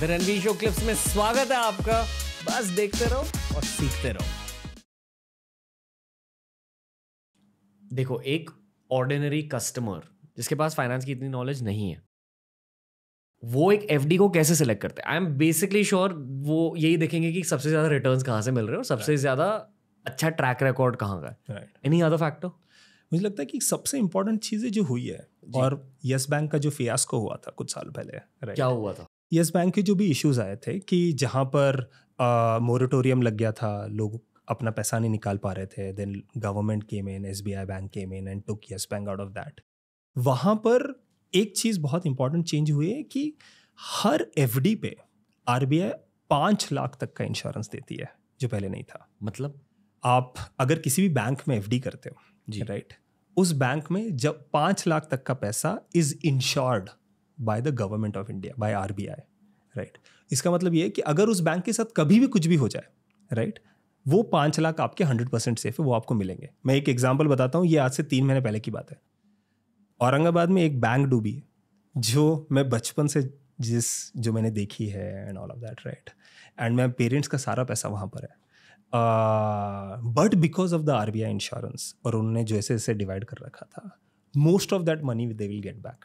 The Ranveer show clips में स्वागत है आपका। बस देखते रहो और सीखते रहो। देखो एक ऑर्डिनरी कस्टमर जिसके पास फाइनेंस की इतनी नॉलेज नहीं है वो एक एफडी को कैसे सिलेक्ट करते हैं? आई एम बेसिकली श्योर वो यही देखेंगे कि सबसे ज़्यादा रिटर्न्स कहाँ से मिल रहे हैं और सबसे ज़्यादा अच्छा ट्रैक रिकॉर्ड कहाँ का है। एनी अदर फैक्टर मुझे लगता है कि सबसे इंपॉर्टेंट चीज़ें जो हुई है और यस बैंक का जो फियास्को हुआ था कुछ साल पहले राइट क्या हुआ था? यस बैंक के जो भी इश्यूज़ आए थे कि जहाँ पर मोरिटोरियम लग गया था लोग अपना पैसा नहीं निकाल पा रहे थे then government came in S B I bank came in and took yes bank out of that वहाँ पर एक चीज़ बहुत इंपॉर्टेंट चेंज हुई है कि हर एफ़ डी पे आर बी आई पाँच लाख तक का इंश्योरेंस देती है जो पहले नहीं था। मतलब? आप अगर किसी भी बैंक में एफ़ डी करते हो जी। राइट उस बैंक में जब पाँच लाख तक का पैसा is insured by the government of India by R right इसका मतलब ये है कि अगर उस बैंक के साथ कभी भी कुछ भी हो जाए राइट वो पाँच लाख आपके हंड्रेड परसेंट सेफ़ है, वो आपको मिलेंगे। मैं एक एग्ज़ाम्पल बताता हूँ, ये आज से तीन महीने पहले की बात है। औरंगाबाद में एक बैंक डूबी है जो मैं बचपन से जिस, जो मैंने देखी है and all of that right and मैं पेरेंट्स का सारा पैसा वहाँ पर है। But because of the R B I insurance और उन्होंने जैसे जैसे डिवाइड कर रखा था most of that money they will get back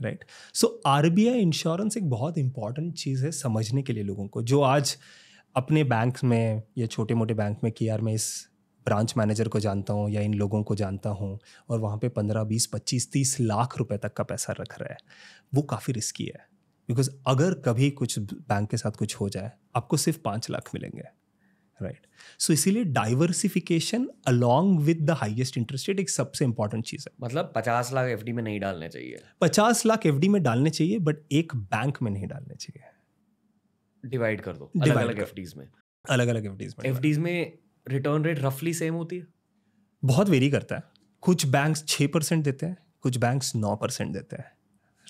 right so R B I insurance एक बहुत इंपॉर्टेंट चीज़ है समझने के लिए लोगों को, जो आज अपने बैंक में या छोटे मोटे बैंक में कि यार मैं इस ब्रांच मैनेजर को जानता हूँ या इन लोगों को जानता हूँ और वहाँ पे पंद्रह, बीस, पच्चीस, तीस लाख रुपए तक का पैसा रख रहा है, वो काफ़ी रिस्की है। बिकॉज़ अगर कभी कुछ बैंक के साथ कुछ हो जाए, आपको सिर्फ़ पाँच लाख मिलेंगे। राइट सो इसीलिए diversification along with the highest interest rate एक सबसे इंपॉर्टेंट चीज़ है। मतलब पचास लाख एफडी में नहीं डालने चाहिए। पचास लाख एफडी में डालने चाहिए बट एक बैंक में नहीं डालने चाहिए। डिवाइड कर दो। अलग अलग। एफ़ में। अलग अलग एफ़ में एफ़ में रिटर्न रेट रफली सेम होती है? बहुत वेरी करता है। कुछ बैंक्स छः परसेंट देते हैं कुछ बैंक्स नौ परसेंट देते हैं।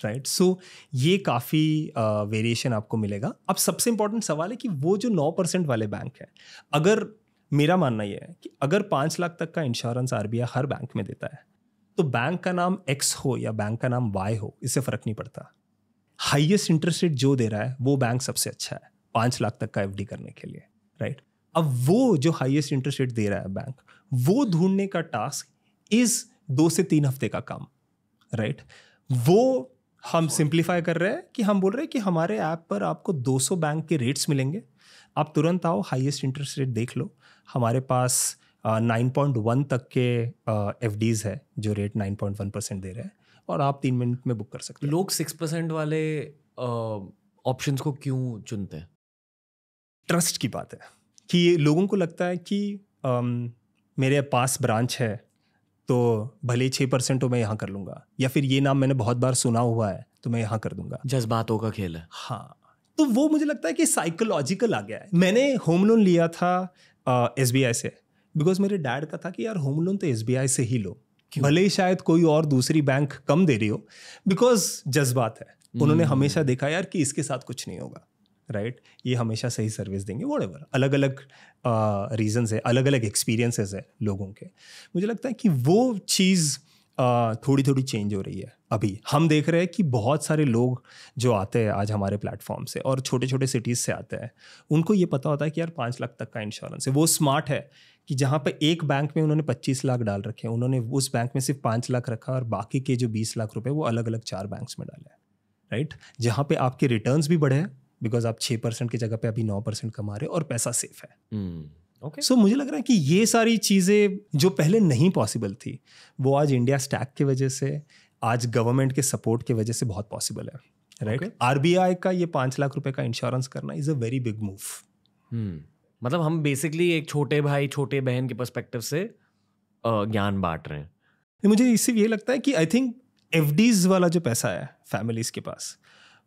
राइट सो ये काफ़ी वेरिएशन आपको मिलेगा। अब सबसे इंपॉर्टेंट सवाल है कि वो जो नौ परसेंट वाले बैंक हैं, अगर मेरा मानना ये है कि अगर पाँच लाख तक का इंश्योरेंस आरबीआई हर बैंक में देता है तो बैंक का नाम एक्स हो या बैंक का नाम वाई हो, इससे फ़र्क नहीं पड़ता। हाईएस्ट इंटरेस्ट रेट जो दे रहा है, वो बैंक सबसे अच्छा है, पाँच लाख तक का एफडी करने के लिए राइट अब वो जो हाईएस्ट इंटरेस्ट रेट दे रहा है बैंक वो ढूँढने का टास्क इज़ दो से तीन हफ़्ते का काम राइट वो हम सिंप्लीफाई कर रहे हैं कि हम बोल रहे हैं कि हमारे ऐप पर आपको 200 बैंक के रेट्स मिलेंगे। आप तुरंत आओ हाईएस्ट इंटरेस्ट रेट देख लो। हमारे पास नाइन पॉइंट वन तक के एफ़ है जो rate nine point one percent दे रहे हैं और आप तीन मिनट में बुक कर सकते हो। लोग सिक्स परसेंट वाले ऑप्शन को क्यों चुनते हैं? ट्रस्ट की बात है कि लोगों को लगता है कि अम, मेरे पास ब्रांच है तो भले ही छः परसेंट हो मैं यहाँ कर लूँगा। या फिर ये नाम मैंने बहुत बार सुना हुआ है तो मैं यहाँ कर दूँगा। जज्बातों का खेल है। हाँ तो वो मुझे लगता है कि साइकोलॉजिकल आ गया है। मैंने होम लोन लिया था एसबीआई से। बिकॉज़ मेरे डैड का था कि यार होम लोन तो एसबीआई से ही लो। भले ही शायद कोई और दूसरी बैंक कम दे रही हो। बिकॉज़ जज्बात है। उन्होंने हमेशा देखा यार कि इसके साथ कुछ नहीं होगा। Right right? ये हमेशा सही सर्विस देंगे वोट एवर अलग अलग रीजंस है अलग अलग एक्सपीरियंसेस है लोगों के। मुझे लगता है कि वो चीज़ थोड़ी थोड़ी चेंज हो रही है अभी। हम देख रहे हैं कि बहुत सारे लोग जो आते हैं आज हमारे प्लेटफॉर्म से और छोटे छोटे सिटीज़ से आते हैं, उनको ये पता होता है कि यार पाँच लाख तक का इंश्योरेंस है। वो स्मार्ट है कि जहाँ पे एक बैंक में उन्होंने पच्चीस लाख डाल रखे हैं, उन्होंने उस बैंक में सिर्फ़ पाँच लाख रखा और बाकी के जो बीस लाख रुपए, वो अलग अलग चार बैंक्स में डाले राइट जहाँ पे आपके रिटर्न्स भी बढ़े हैं बिकॉज़ आप छः परसेंट की जगह पे अभी नौ परसेंट कमा रहे हो और पैसा सेफ़ है। ओके सो मुझे लग रहा है कि ये सारी चीज़ें जो पहले नहीं पॉसिबल थी वो आज इंडिया स्टैक की वजह से आज गवर्नमेंट के सपोर्ट की वजह से बहुत पॉसिबल है राइट आर Okay. का ये पाँच लाख रुपए का इंश्योरेंस करना is a very big move मतलब हम बेसिकली एक छोटे भाई छोटे बहन के पर्सपेक्टिव से ज्ञान बांट रहे हैं। मुझे इससे ये लगता है कि आई थिंक एफ़ वाला जो पैसा है फैमिलीज़ के पास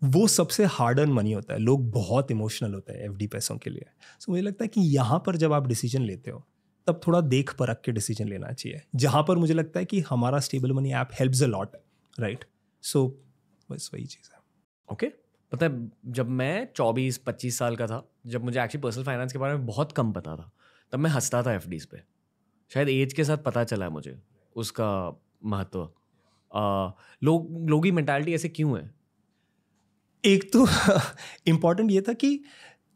वो सबसे हार्ड अर्न मनी होता है। लोग बहुत इमोशनल होते हैं एफडी पैसों के लिए। सो so, मुझे लगता है कि यहाँ पर जब आप डिसीज़न लेते हो तब थोड़ा देख परख के डिसीज़न लेना चाहिए। जहाँ पर मुझे लगता है कि हमारा stable money app helps a lot right so बस वही चीज़ है। Okay okay? पता है जब मैं चौबीस पच्चीस साल का था जब मुझे एक्चुअली पर्सनल फाइनेंस के बारे में बहुत कम पता था तब मैं हंसता था एफ़ पे। शायद एज के साथ पता चला मुझे उसका महत्व। लोग लोगों की मेंटालिटी ऐसे क्यों है? एक तो इंपॉर्टेंट ये था कि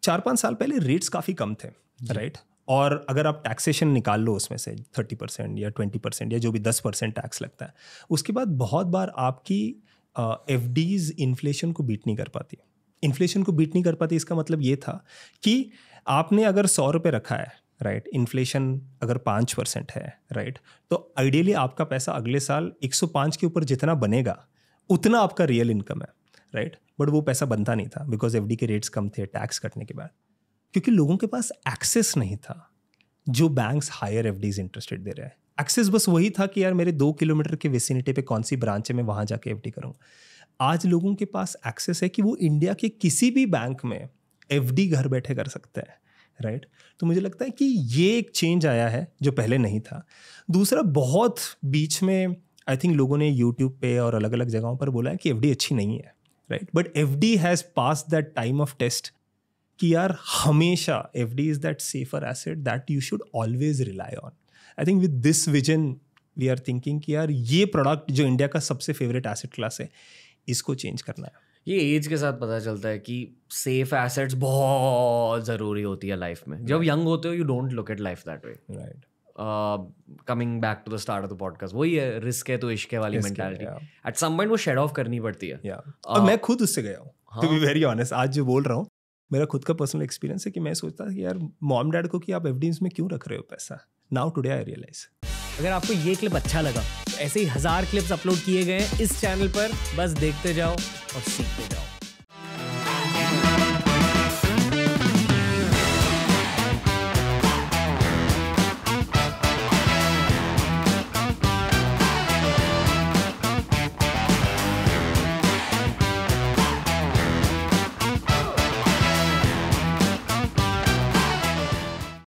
चार पाँच साल पहले रेट्स काफ़ी कम थे राइट और अगर आप टैक्सेशन निकाल लो उसमें से थर्टी परसेंट या ट्वेंटी परसेंट या जो भी दस परसेंट टैक्स लगता है उसके बाद बहुत बार आपकी एफ़ डीज इन्फ्लेशन को बीट नहीं कर पाती इन्फ्लेशन को बीट नहीं कर पाती इसका मतलब ये था कि आपने अगर सौ रुपये रखा है राइट right? इन्फ्लेशन अगर पाँच परसेंट है राइट right? तो आइडियली आपका पैसा अगले साल एक सौ पाँच के ऊपर जितना बनेगा उतना आपका रियल इनकम है राइट? बट वो पैसा बनता नहीं था बिकॉज़ एफडी के रेट्स कम थे टैक्स कटने के बाद। क्योंकि लोगों के पास एक्सेस नहीं था जो banks higher FDs interested दे रहे हैं। एक्सेस बस वही था कि यार मेरे दो किलोमीटर के वेसिनिटी पे कौन सी ब्रांच है, मैं वहाँ जाके एफ़ करूँगा। आज लोगों के पास एक्सेस है कि वो इंडिया के किसी भी बैंक में एफडी घर बैठे कर सकते हैं राइट right? तो मुझे लगता है कि ये एक चेंज आया है जो पहले नहीं था। दूसरा, बहुत बीच में आई थिंक लोगों ने यूट्यूब पे और अलग अलग जगहों पर बोला है कि एफडी अच्छी नहीं है। Right but F D has pass that time of test कि यार हमेशा F D is that safer asset that you should always rely on I think with this vision we are thinking कि यार ये product जो India का सबसे favourite asset class है इसको चेंज करना है। ये एज के साथ पता चलता है कि सेफ़ एसेट्स बहुत ज़रूरी होती है लाइफ में। जब यंग होते हो you don't look at life that way right coming back to the start of the podcast वही है रिस्क है तो इश्क है वाली मेंटालिटी एट सम पॉइंट वो शेड ऑफ़ करनी पड़ती है। Yeah. uh, और मैं खुद उससे गया हूँ टू बी वेरी ऑनेस्ट आज जो बोल रहा हूँ मेरा खुद का पर्सनल एक्सपीरियंस है कि मैं सोचता कि यार मॉम डैड को कि आप एफ़ में क्यों रख रहे हो पैसा? नाउ टुडे आई रियलाइज़ अगर आपको ये क्लिप अच्छा लगा तो ऐसे ही हज़ार क्लिप्स अपलोड किए गए इस चैनल पर बस देखते जाओ और सीखते जाओ।